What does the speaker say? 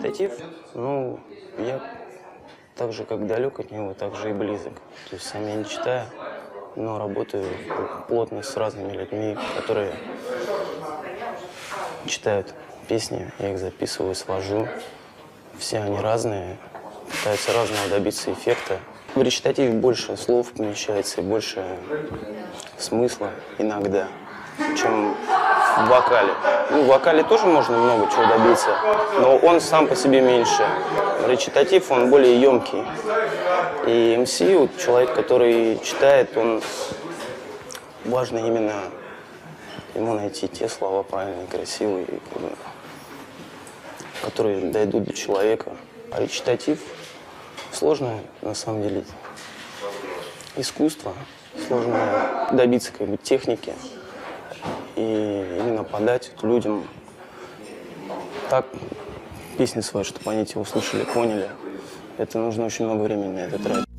речитатив, ну, я так же, как далек от него, так же и близок. То есть сам я не читаю, но работаю плотно с разными людьми, которые читают песни, я их записываю, свожу. Все они разные, пытаются разного добиться эффекта. В речитативе больше слов помещается и больше смысла иногда, чем в вокале. Ну, в вокале тоже можно много чего добиться, но он сам по себе меньше. Речитатив, он более емкий. И МС, вот человек, который читает, он важно именно ему найти те слова правильные, красивые, которые дойдут до человека. А речитатив сложно, на самом деле, искусство, сложно добиться как бы, техники и именно подать людям так песни свои, чтобы они тебя услышали, поняли. Это нужно очень много времени на это тратить.